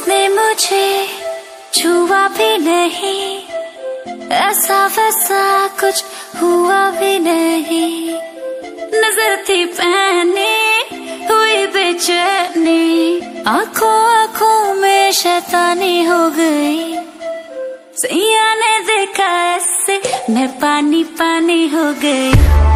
उसने मुझे छुआ भी नहीं, ऐसा वैसा कुछ हुआ भी नहीं। नज़र थी पहने हुई बेचैनी, आँखों आँखों में शैतानी हो गई। सैया ने देखा ऐसे, मैं पानी पानी हो गई।